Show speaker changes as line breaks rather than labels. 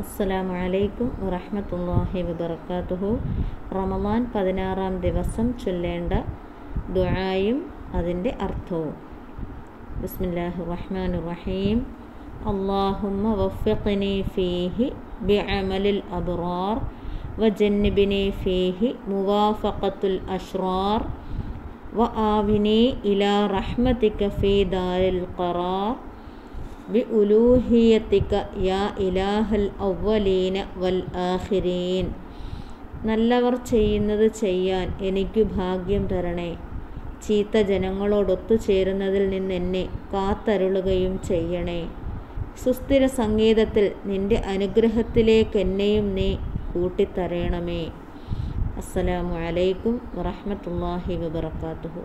അസ്സലാമു അലൈക്കും വറഹമത്തല്ലാഹി വബർക്കാത്തുഹു റമദാൻ പതിനാറാം ദിവസം ചൊല്ലേണ്ട ദുആയും അതിന്റെ അർത്ഥവും. ബിസ്മില്ലാഹി റഹ്മാൻ റഹീം. അള്ളാഹുമ്മ വഫിഖ്നി ഫീഹി ബിഅമലിൽ അബ്റാർ വജന്നിബിനി ഫീഹി മുവാഫഖത്തുൽ അഷ്റാർ വആവിനി ഇലാ റഹ്മതിക ഫീ ദാരിൽ ഖറാർ ബി യാ ഇലാഹൽ ഔവലീന വൽ ആഹിരീൻ നല്ലവർ ചെയ്യുന്നത് ചെയ്യാൻ എനിക്ക് ഭാഗ്യം തരണേ. ചീത്ത ജനങ്ങളോടൊത്തു ചേരുന്നതിൽ നിന്ന് എന്നെ കാത്തരുളുകയും ചെയ്യണേ. സുസ്ഥിര സംഗീതത്തിൽ നിന്റെ അനുഗ്രഹത്തിലേക്ക് എന്നെയും നീ കൂട്ടിത്തരയണമേ അസ്സലാമു അലൈക്കും വറഹമത്തല്ലാഹി വബറകാതുഹു.